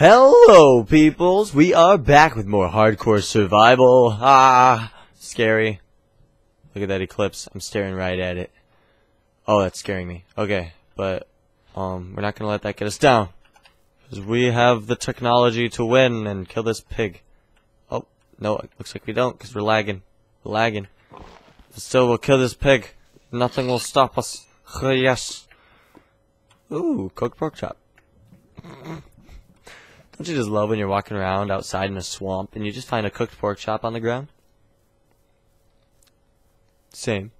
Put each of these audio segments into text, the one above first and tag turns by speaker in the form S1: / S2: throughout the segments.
S1: Hello, peoples! We are back with more hardcore survival. Ah, scary. Look at that eclipse. I'm staring right at it. Oh, that's scaring me. Okay, but um, we're not gonna let that get us down. Because we have the technology to win and kill this pig. Oh, no, it looks like we don't, because we're lagging. We're lagging. But still, we'll kill this pig. Nothing will stop us. yes. Ooh, cooked pork chop. Don't you just love when you're walking around outside in a swamp and you just find a cooked pork chop on the ground? Same.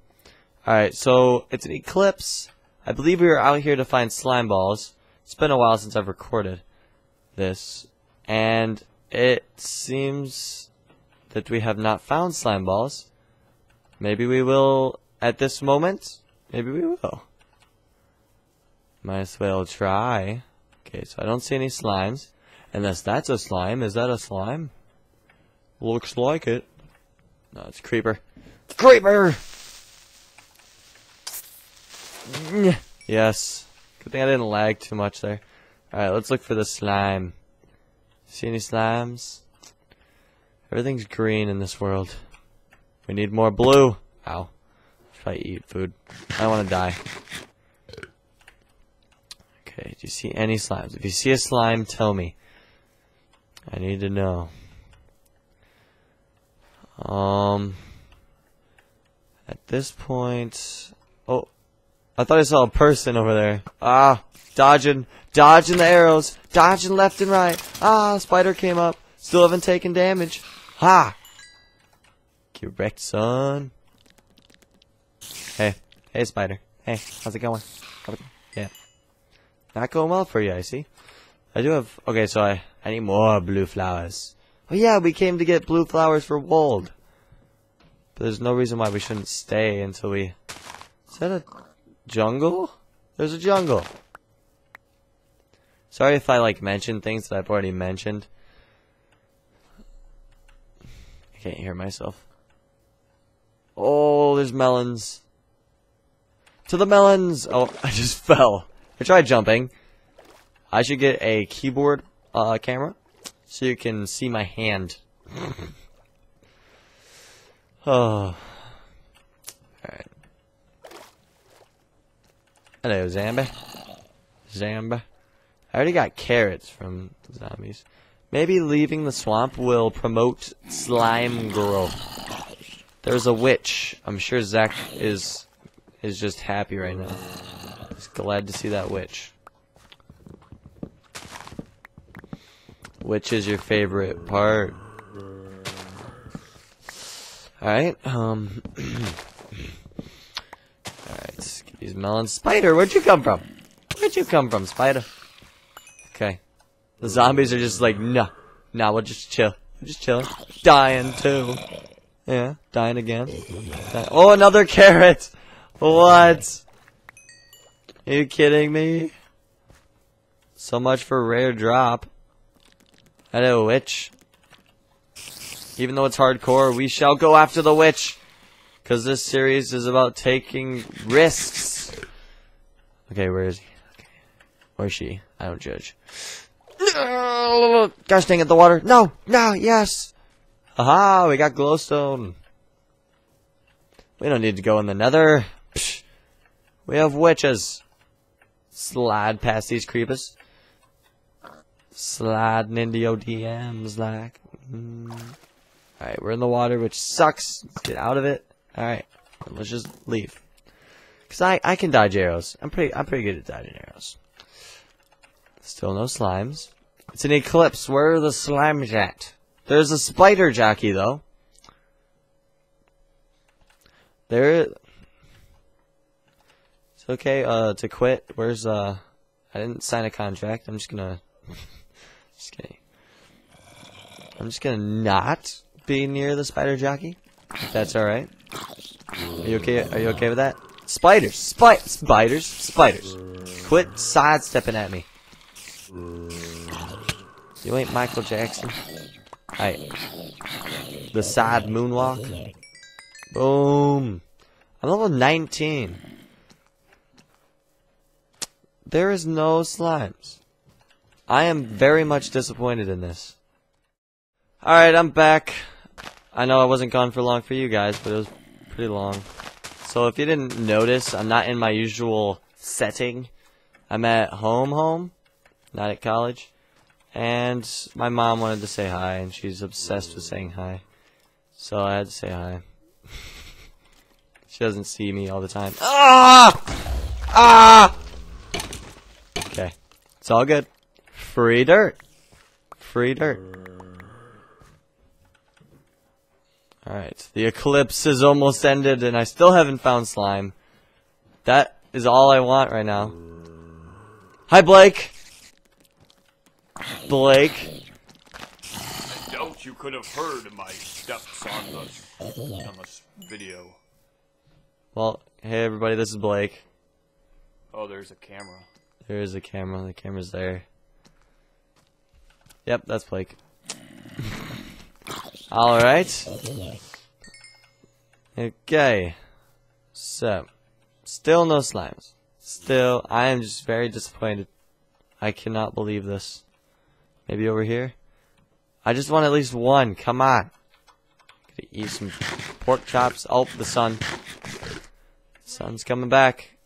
S1: Alright, so it's an eclipse. I believe we were out here to find slime balls. It's been a while since I've recorded this. And it seems that we have not found slime balls. Maybe we will at this moment. Maybe we will. Might as well try. Okay, so I don't see any slimes. Unless that's a slime. Is that a slime? Looks like it. No, it's creeper. Creeper! Yes. Good thing I didn't lag too much there. Alright, let's look for the slime. See any slimes? Everything's green in this world. We need more blue. Ow. If I eat food. I don't want to die. Okay, do you see any slimes? If you see a slime, tell me. I need to know. Um, at this point, oh, I thought I saw a person over there. Ah, dodging, dodging the arrows, dodging left and right. Ah, spider came up. Still haven't taken damage. Ha! Get wrecked, son. Hey, hey, spider. Hey, how's it going? Yeah. Not going well for you, I see. I do have... Okay, so I, I need more blue flowers. Oh yeah, we came to get blue flowers for Wold. But there's no reason why we shouldn't stay until we... Is that a jungle? There's a jungle. Sorry if I, like, mention things that I've already mentioned. I can't hear myself. Oh, there's melons. To the melons! Oh, I just fell. I tried jumping. I should get a keyboard uh, camera so you can see my hand. oh. Alright. Hello, Zamba. Zamba. I already got carrots from the zombies. Maybe leaving the swamp will promote slime growth. There's a witch. I'm sure Zach is is just happy right now. He's glad to see that witch. Which is your favorite part? Alright, um... Alright, these melons. Spider, where'd you come from? Where'd you come from, Spider? Okay. The zombies are just like, nah. Nah, we'll just chill. We'll just chill. Dying, too. Yeah, dying again. Die oh, another carrot! What? Are you kidding me? So much for rare drop. Hello, witch. Even though it's hardcore, we shall go after the witch. Because this series is about taking risks. Okay, where is he? Okay. She? I don't judge. Gosh dang it, the water. No, no, yes. Aha, we got glowstone. We don't need to go in the nether. Psh, we have witches. Slide past these creepers sliding into your DMs like. Mm. Alright, we're in the water, which sucks. Get out of it. Alright, let's just leave. Cause I I can dodge arrows. I'm pretty I'm pretty good at dodging arrows. Still no slimes. It's an eclipse. Where are the slimes at? There's a spider jockey though. There. It's okay uh to quit. Where's uh? I didn't sign a contract. I'm just gonna. Just kidding. I'm just gonna not be near the spider jockey. If that's alright. Are you okay? Are you okay with that? Spiders! Spi spiders! Spiders! Quit sidestepping at me. You ain't Michael Jackson. Alright. The side moonwalk. Boom. I'm level 19. There is no slimes. I am very much disappointed in this. Alright, I'm back. I know I wasn't gone for long for you guys, but it was pretty long. So if you didn't notice, I'm not in my usual setting. I'm at home home, not at college. And my mom wanted to say hi, and she's obsessed with saying hi. So I had to say hi. she doesn't see me all the time. Ah! Ah! Okay. It's all good. Free dirt. Free dirt. Alright. The eclipse is almost ended, and I still haven't found slime. That is all I want right now. Hi, Blake. Blake.
S2: I doubt you could have heard my steps on the on this video.
S1: Well, hey everybody, this is Blake.
S2: Oh, there's a camera.
S1: There is a camera. The camera's there. Yep, that's Blake. Alright. Okay. So, still no slimes. Still, I am just very disappointed. I cannot believe this. Maybe over here? I just want at least one. Come on. Gonna eat some pork chops. Oh, the sun. Sun's coming back.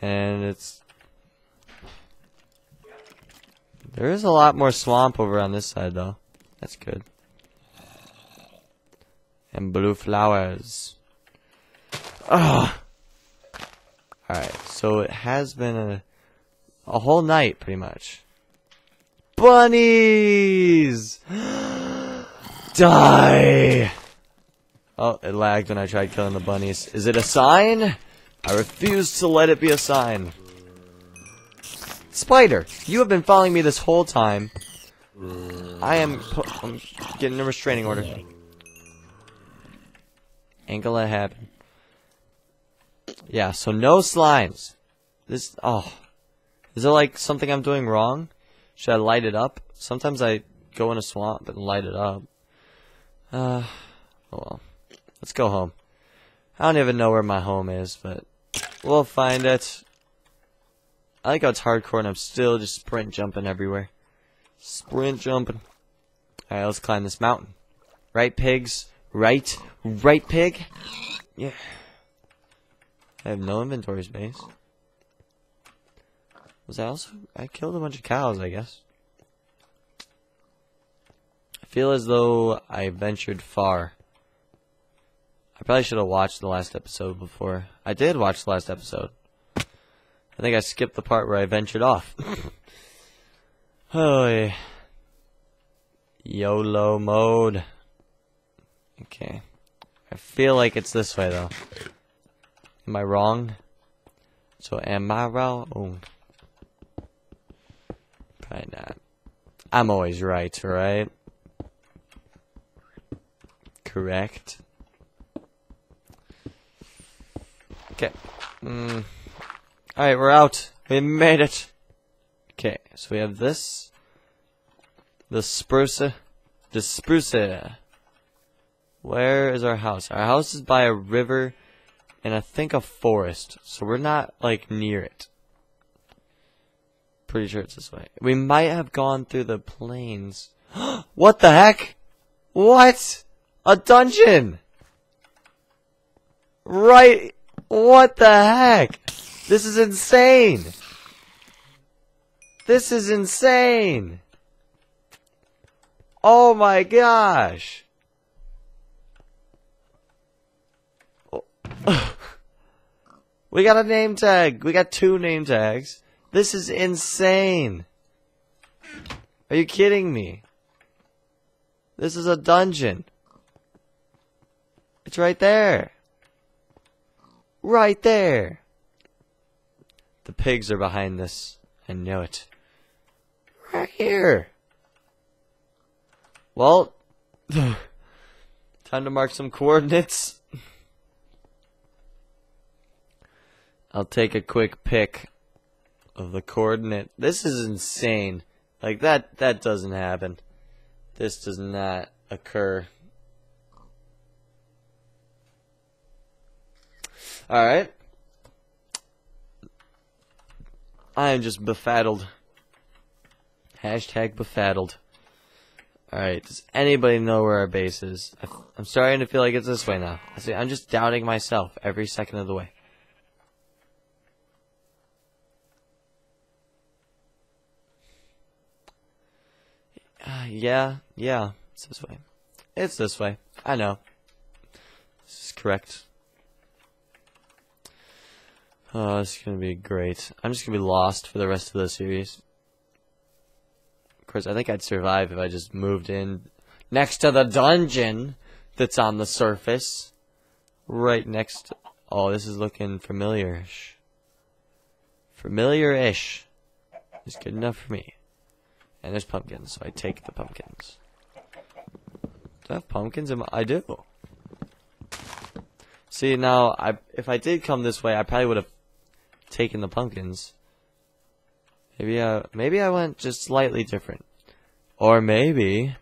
S1: And it's There is a lot more swamp over on this side, though. That's good. And blue flowers. Ugh. Alright, so it has been a, a whole night, pretty much. Bunnies! Die! Oh, it lagged when I tried killing the bunnies. Is it a sign? I refuse to let it be a sign. Spider, you have been following me this whole time. I am I'm getting a restraining order. Ain't gonna happen. Yeah, so no slimes. This, oh. Is it like something I'm doing wrong? Should I light it up? Sometimes I go in a swamp and light it up. Uh, oh well. Let's go home. I don't even know where my home is, but we'll find it. I like how it's hardcore and I'm still just sprint jumping everywhere. Sprint jumping. Alright, let's climb this mountain. Right, pigs? Right? Right, pig? Yeah. I have no inventory space. Was I also... I killed a bunch of cows, I guess. I feel as though I ventured far. I probably should have watched the last episode before. I did watch the last episode. I think I skipped the part where I ventured off. oh, yeah. YOLO mode. Okay. I feel like it's this way, though. Am I wrong? So, am I wrong? Probably not. I'm always right, right? Correct. Okay. Mm. Alright, we're out. We made it. Okay, so we have this. The spruce. The spruce. Where is our house? Our house is by a river and I think a forest. So we're not, like, near it. Pretty sure it's this way. We might have gone through the plains. what the heck? What? A dungeon! Right. What the heck? This is insane! This is insane! Oh my gosh! we got a name tag. We got two name tags. This is insane. Are you kidding me? This is a dungeon. It's right there. Right there. The pigs are behind this. I know it. Right here. Well, time to mark some coordinates. I'll take a quick pic of the coordinate. This is insane. Like that that doesn't happen. This does not occur. Alright. I am just befuddled. Hashtag befaddled. Alright, does anybody know where our base is? I'm starting to feel like it's this way now. I see, I'm just doubting myself every second of the way. Uh, yeah, yeah, it's this way. It's this way. I know. This is correct. Oh, this is gonna be great. I'm just gonna be lost for the rest of the series. Of course, I think I'd survive if I just moved in next to the dungeon that's on the surface. Right next to... Oh, this is looking familiar-ish. Familiar-ish. Is good enough for me. And there's pumpkins, so I take the pumpkins. Do I have pumpkins? I do. See, now, I if I did come this way, I probably would have taken the pumpkins. Maybe I, maybe I went just slightly different. Or maybe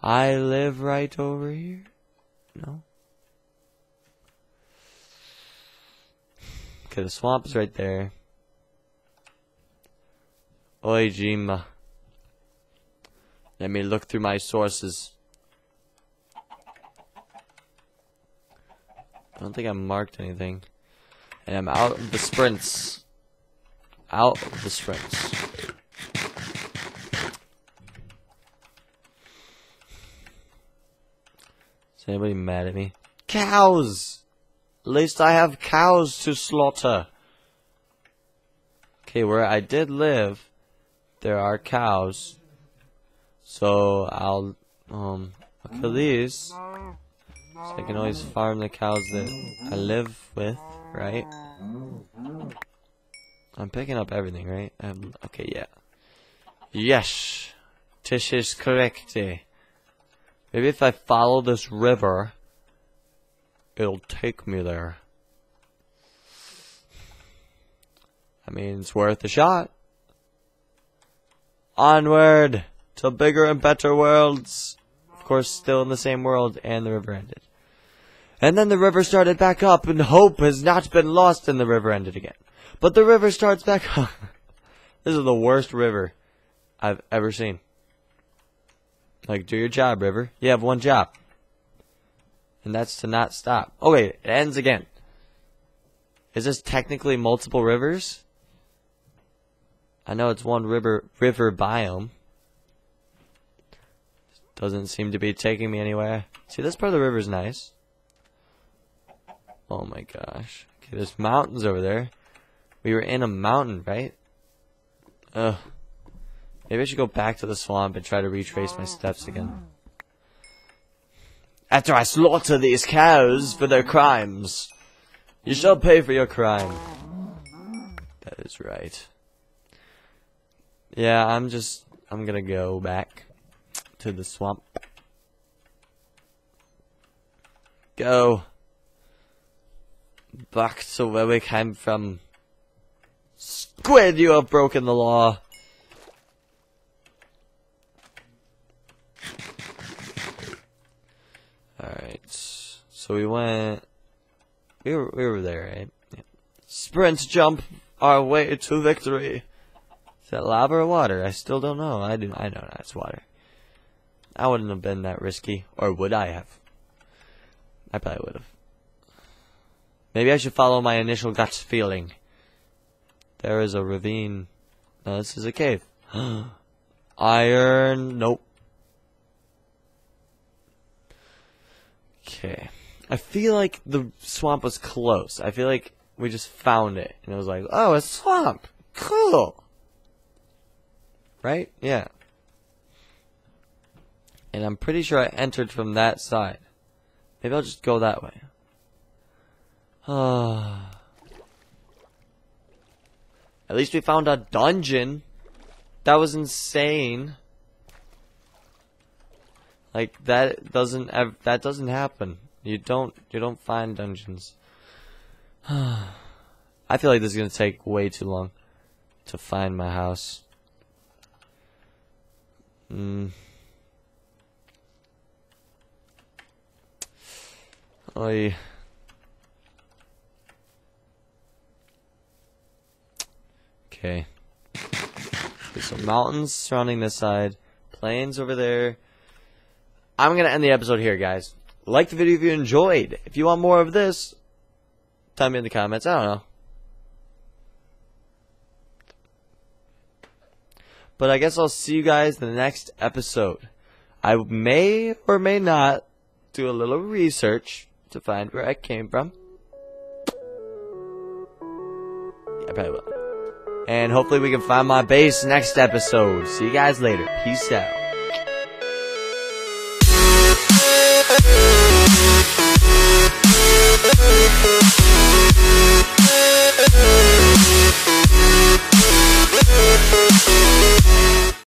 S1: I live right over here. No? Okay, the swamp is right there. Oi, Jima. Let me look through my sources. I don't think I marked anything. And I'm out of the sprints. Out of the sprints. Is anybody mad at me? Cows! At least I have cows to slaughter. Okay, where I did live, there are cows. So I'll um I'll kill these. So I can always farm the cows that I live with, right? I'm picking up everything, right? Um, okay, yeah. Yes, this is correct. Maybe if I follow this river, it'll take me there. I mean, it's worth a shot. Onward to bigger and better worlds. Of course, still in the same world, and the river ended. And then the river started back up, and hope has not been lost, and the river ended again. But the river starts back up. this is the worst river I've ever seen. Like, do your job, river. You have one job. And that's to not stop. Oh wait, it ends again. Is this technically multiple rivers? I know it's one river river biome. Doesn't seem to be taking me anywhere. See, this part of the river is nice. Oh my gosh. Okay, there's mountains over there. We were in a mountain, right? Ugh. Maybe I should go back to the swamp and try to retrace my steps again. After I slaughter these cows for their crimes, you shall pay for your crime. That is right. Yeah, I'm just, I'm gonna go back to the swamp. Go. Back to where we came from. Squid, you have broken the law. Alright. So we went. We were, we were there, right? Yeah. Sprint jump our way to victory. Is that lava or water? I still don't know. I do. I know that's water. I wouldn't have been that risky, or would I have? I probably would have. Maybe I should follow my initial gut feeling. There is a ravine. No, this is a cave. Iron. Nope. Okay. I feel like the swamp was close. I feel like we just found it. And it was like, oh, a swamp. Cool. Right? Yeah. And I'm pretty sure I entered from that side. Maybe I'll just go that way. At least we found a dungeon. That was insane. Like that doesn't that doesn't happen. You don't you don't find dungeons. I feel like this is gonna take way too long to find my house. Mm. Oy. Okay. Okay, so mountains surrounding this side, plains over there. I'm gonna end the episode here, guys. Like the video if you enjoyed. If you want more of this, tell me in the comments. I don't know. But I guess I'll see you guys in the next episode. I may or may not do a little research to find where I came from. I probably will. And hopefully we can find my base next episode. See you guys later. Peace out.